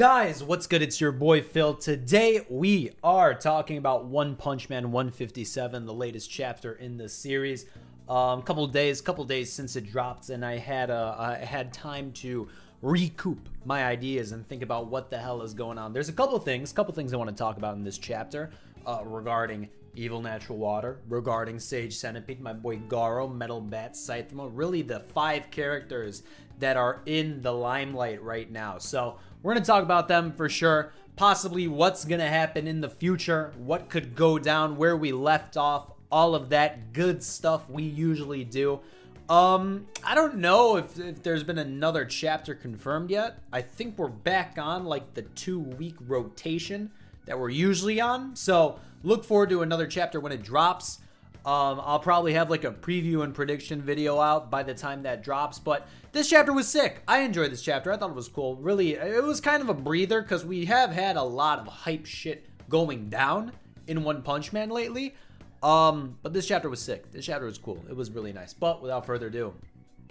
Guys, what's good? It's your boy Phil. Today we are talking about One Punch Man 157, the latest chapter in the series. Um, couple days, couple days since it dropped, and I had uh, I had time to recoup my ideas and think about what the hell is going on. There's a couple things, couple things I want to talk about in this chapter uh, regarding Evil Natural Water, regarding Sage Centipede, my boy Garou, Metal Bat, Saitama, really the five characters that are in the limelight right now. So we're going to talk about them for sure. Possibly what's going to happen in the future, what could go down, where we left off, all of that good stuff we usually do. Um, I don't know if, if there's been another chapter confirmed yet. I think we're back on like the two week rotation that we're usually on. So look forward to another chapter when it drops. Um, I'll probably have like a preview and prediction video out by the time that drops, but this chapter was sick. I enjoyed this chapter. I thought it was cool. Really, it was kind of a breather because we have had a lot of hype shit going down in One Punch Man lately. Um, but this chapter was sick. This chapter was cool. It was really nice. But without further ado,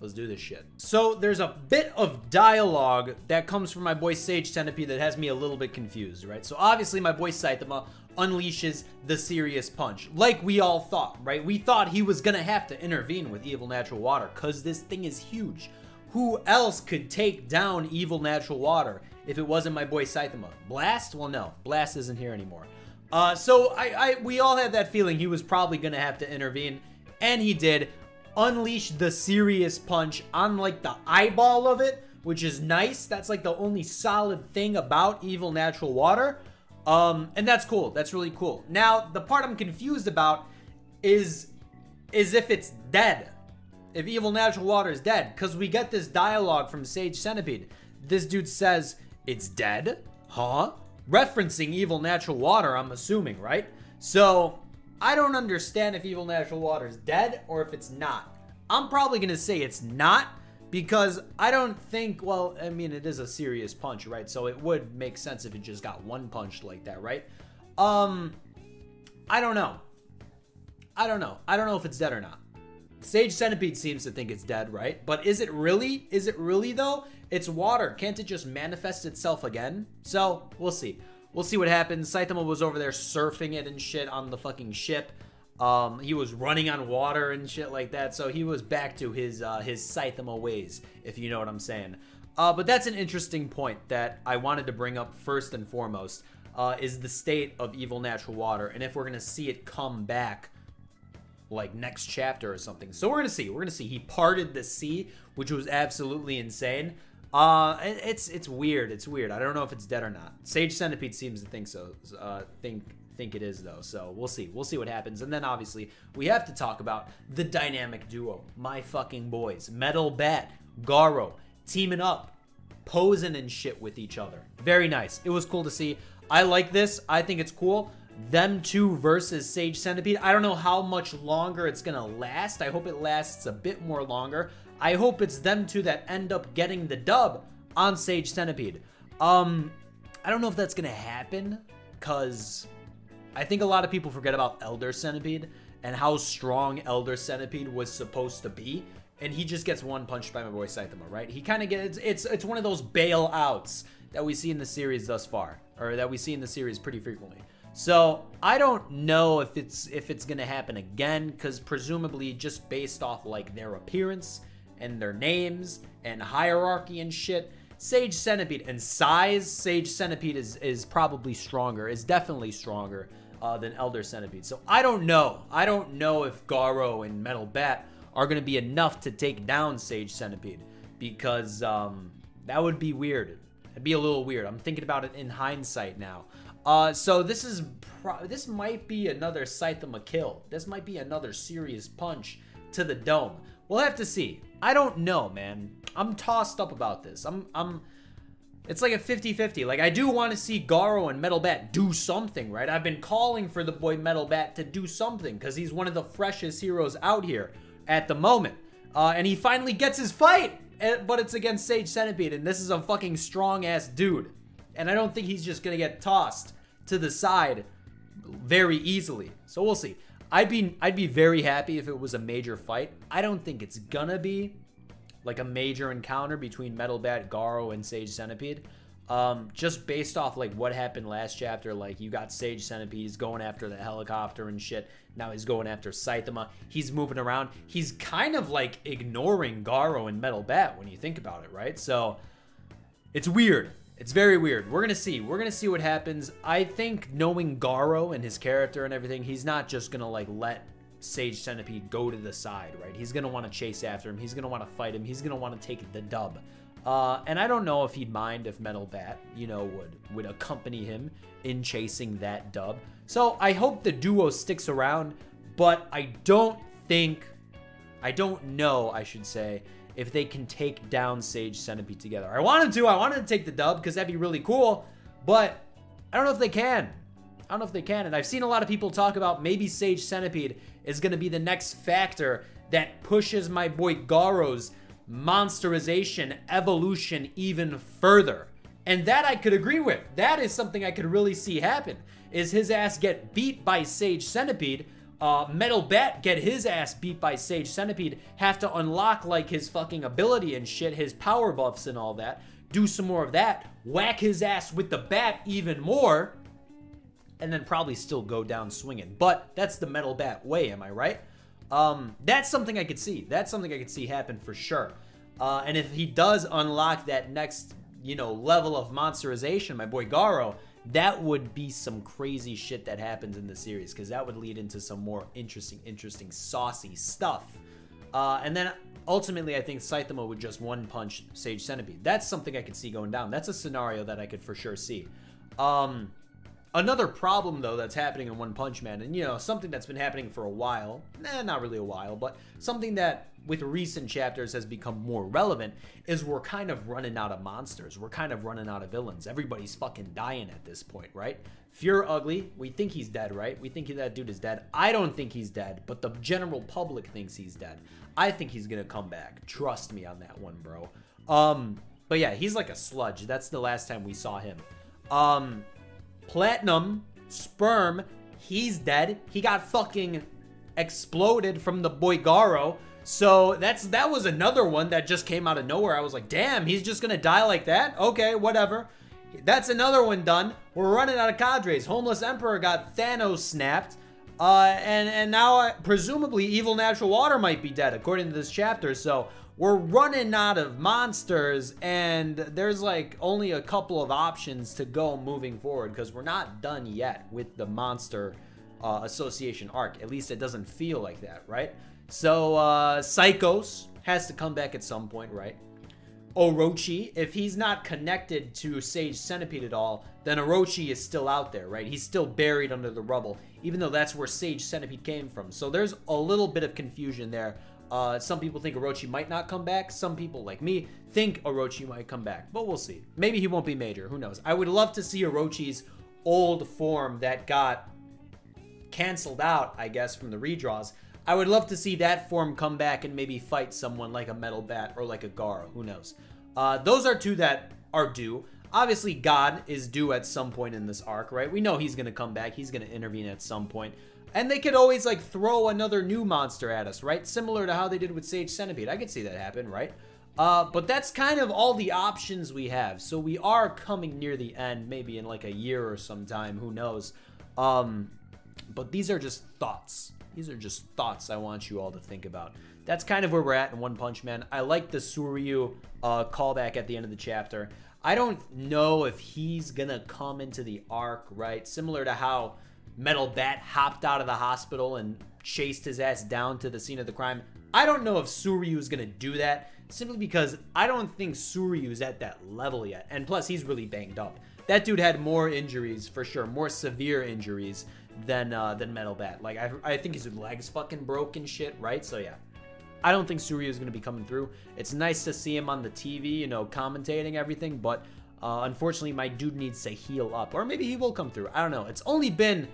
let's do this shit. So there's a bit of dialogue that comes from my boy Sage Centipede that has me a little bit confused, right? So obviously my boy Saitama unleashes the serious punch, like we all thought, right? We thought he was gonna have to intervene with Evil Natural Water, cause this thing is huge. Who else could take down Evil Natural Water if it wasn't my boy Saitama? Blast? Well, no. Blast isn't here anymore. Uh, so I, I, we all had that feeling he was probably gonna have to intervene, and he did. Unleash the serious punch on like the eyeball of it, which is nice. That's like the only solid thing about Evil Natural Water. Um, and that's cool. That's really cool. Now, the part I'm confused about is is if it's dead. If Evil Natural Water is dead. Because we get this dialogue from Sage Centipede. This dude says, it's dead? Huh? Referencing Evil Natural Water, I'm assuming, right? So, I don't understand if Evil Natural Water is dead or if it's not. I'm probably going to say it's not because I don't think, well, I mean, it is a serious punch, right? So it would make sense if it just got one punched like that, right? Um, I don't know. I don't know. I don't know if it's dead or not. Sage Centipede seems to think it's dead, right? But is it really? Is it really though? It's water. Can't it just manifest itself again? So, we'll see. We'll see what happens. Saitama was over there surfing it and shit on the fucking ship. Um, he was running on water and shit like that, so he was back to his uh, his Saitama ways, if you know what I'm saying. Uh, but that's an interesting point that I wanted to bring up first and foremost, uh, is the state of Evil Natural Water, and if we're gonna see it come back, like next chapter or something. So we're gonna see. We're gonna see. He parted the sea, which was absolutely insane. Uh, it's it's weird. It's weird. I don't know if it's dead or not. Sage Centipede seems to think so. Uh, think think it is though. So we'll see. We'll see what happens. And then obviously we have to talk about the dynamic duo, my fucking boys, Metal Bat, Garou, teaming up, posing and shit with each other. Very nice. It was cool to see. I like this. I think it's cool. Them two versus Sage Centipede. I don't know how much longer it's gonna last. I hope it lasts a bit more longer. I hope it's them two that end up getting the dub on Sage Centipede. Um, I don't know if that's gonna happen, cause I think a lot of people forget about Elder Centipede and how strong Elder Centipede was supposed to be. And he just gets one punched by my boy Saitama, right? He kind of gets it's it's one of those bailouts that we see in the series thus far, or that we see in the series pretty frequently. So I don't know if it's if it's gonna happen again, because presumably just based off like their appearance and their names and hierarchy and shit, Sage Centipede and size, Sage Centipede is is probably stronger, is definitely stronger uh, than Elder Centipede. So I don't know. I don't know if Garou and Metal Bat are going to be enough to take down Sage Centipede because um, that would be weird. It'd be a little weird. I'm thinking about it in hindsight now. Uh, so this is this might be another Saitama kill. This might be another serious punch to the dome. We'll have to see. I don't know, man. I'm tossed up about this. I'm I'm it's like a 50-50. Like, I do want to see Garou and Metal Bat do something, right? I've been calling for the boy Metal Bat to do something because he's one of the freshest heroes out here at the moment. Uh, and he finally gets his fight, eh, but it's against Sage Centipede, and this is a fucking strong-ass dude. And I don't think he's just going to get tossed to the side very easily. So we'll see. I'd be I'd be very happy if it was a major fight. I don't think it's gonna be, like a major encounter between Metal Bat, Garou, and Sage Centipede. Um, just based off like what happened last chapter, like you got Sage Centipede, he's going after the helicopter and shit. Now he's going after Saitama. He's moving around. He's kind of like ignoring Garou and Metal Bat when you think about it, right? So it's weird. It's very weird. We're gonna see. We're gonna see what happens. I think knowing Garou and his character and everything, he's not just gonna like let Sage Centipede go to the side, right? He's gonna want to chase after him. He's gonna want to fight him. He's gonna want to take the dub. Uh, and I don't know if he'd mind if Metal Bat, you know, would would accompany him in chasing that dub. So I hope the duo sticks around, but I don't think, I don't know, I should say, if they can take down Sage Centipede together. I wanted to, I wanted to take the dub because that'd be really cool, but I don't know if they can. I don't know if they can. And I've seen a lot of people talk about maybe Sage Centipede is going to be the next factor that pushes my boy Garou's monsterization evolution even further. And that I could agree with. That is something I could really see happen. Is his ass get beat by Sage Centipede, uh, Metal Bat get his ass beat by Sage Centipede, have to unlock like his fucking ability and shit, his power buffs and all that, do some more of that, whack his ass with the bat even more, and then probably still go down swinging. But that's the Metal Bat way, am I right? Um, that's something I could see. That's something I could see happen for sure. Uh, and if he does unlock that next, you know, level of monsterization, my boy Garou, that would be some crazy shit that happens in the series because that would lead into some more interesting, interesting, saucy stuff. Uh, and then ultimately, I think Saitama would just one punch Sage Centipede. That's something I could see going down. That's a scenario that I could for sure see. Um, Another problem, though, that's happening in One Punch Man, and you know, something that's been happening for a while, eh, not really a while, but something that with recent chapters has become more relevant, is we're kind of running out of monsters. We're kind of running out of villains. Everybody's fucking dying at this point, right? Fuhrer Ugly, we think he's dead, right? We think that dude is dead. I don't think he's dead, but the general public thinks he's dead. I think he's gonna come back. Trust me on that one, bro. Um, but yeah, he's like a sludge. That's the last time we saw him. Um, Platinum, Sperm, he's dead. He got fucking exploded from the boy Garou. So that's that was another one that just came out of nowhere. I was like, damn, he's just gonna die like that? Okay, whatever. That's another one done. We're running out of cadres. Homeless Emperor got Thanos snapped. Uh, and, and now, uh, presumably, Evil Natural Water might be dead, according to this chapter. So, we're running out of monsters and there's like only a couple of options to go moving forward because we're not done yet with the monster uh, association arc at least it doesn't feel like that right so uh Psykos has to come back at some point right Orochi, if he's not connected to Sage Centipede at all, then Orochi is still out there, right? He's still buried under the rubble, even though that's where Sage Centipede came from. So there's a little bit of confusion there uh, some people think Orochi might not come back. Some people, like me, think Orochi might come back. But we'll see. Maybe he won't be major. Who knows? I would love to see Orochi's old form that got canceled out, I guess, from the redraws. I would love to see that form come back and maybe fight someone like a Metal Bat or like a Garou. Who knows? Uh, those are two that are due. Obviously, God is due at some point in this arc, right? We know he's going to come back. He's going to intervene at some point. And they could always like throw another new monster at us, right? Similar to how they did with Sage Centipede. I could see that happen, right? Uh, but that's kind of all the options we have. So we are coming near the end, maybe in like a year or some time, who knows. Um, but these are just thoughts. These are just thoughts I want you all to think about. That's kind of where we're at in One Punch Man. I like the Suiryu uh, callback at the end of the chapter. I don't know if he's gonna come into the arc, right? Similar to how Metal Bat hopped out of the hospital and chased his ass down to the scene of the crime. I don't know if Suiryu is going to do that simply because I don't think Suiryu's at that level yet. And plus, he's really banged up. That dude had more injuries for sure, more severe injuries than uh, than Metal Bat. Like I, I think his legs fucking broke and shit, right? So yeah. I don't think Suryu is going to be coming through. It's nice to see him on the TV, you know, commentating everything, but uh, unfortunately, my dude needs to heal up. Or maybe he will come through. I don't know. It's only been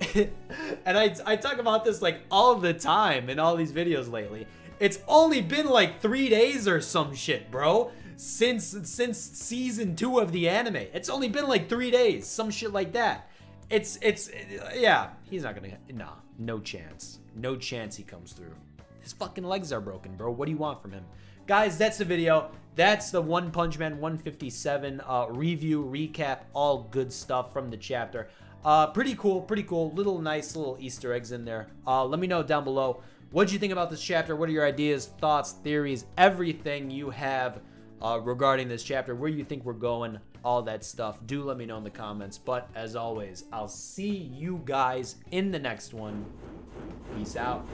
and I, I talk about this like all the time in all these videos lately. It's only been like three days or some shit, bro. Since since season two of the anime. It's only been like three days, some shit like that. It's it's yeah. He's not gonna nah, no chance, no chance he comes through. His fucking legs are broken, bro. What do you want from him, guys? That's the video. that's the One Punch Man 157 uh, review, recap, all good stuff from the chapter. Uh, pretty cool, pretty cool. Little nice little Easter eggs in there. Uh, let me know down below. What do you think about this chapter? What are your ideas, thoughts, theories, everything you have uh, regarding this chapter? Where you think we're going, all that stuff. Do let me know in the comments. But as always, I'll see you guys in the next one. Peace out.